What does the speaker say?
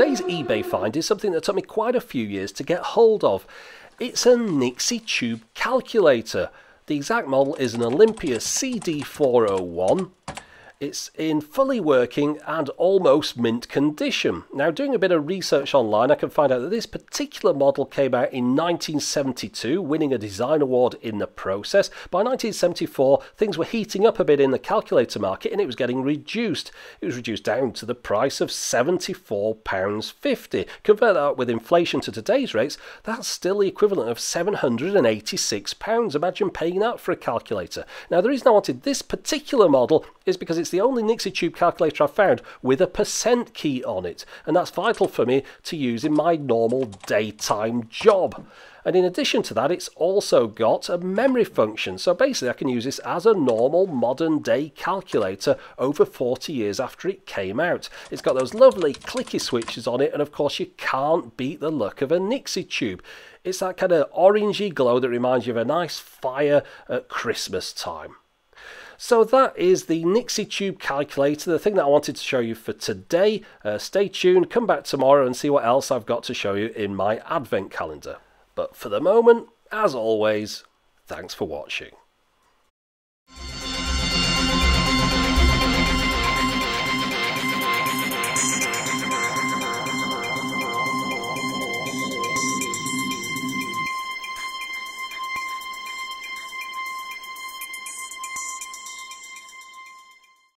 eBay find is something that took me quite a few years to get hold of. It's a Nixie Tube calculator. The exact model is an Olympia CD401 it's in fully working and almost mint condition. Now, doing a bit of research online, I can find out that this particular model came out in 1972, winning a design award in the process. By 1974, things were heating up a bit in the calculator market and it was getting reduced. It was reduced down to the price of £74.50. Convert that with inflation to today's rates, that's still the equivalent of £786. Imagine paying that for a calculator. Now, the reason I wanted this particular model is because it's the only Nixie Tube calculator I've found with a percent key on it, and that's vital for me to use in my normal daytime job. And in addition to that, it's also got a memory function. So basically, I can use this as a normal modern day calculator over 40 years after it came out. It's got those lovely clicky switches on it, and of course, you can't beat the look of a Nixie tube. It's that kind of orangey glow that reminds you of a nice fire at Christmas time. So that is the Nixie Tube calculator, the thing that I wanted to show you for today. Uh, stay tuned, come back tomorrow and see what else I've got to show you in my advent calendar. But for the moment, as always, thanks for watching.